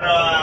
uh,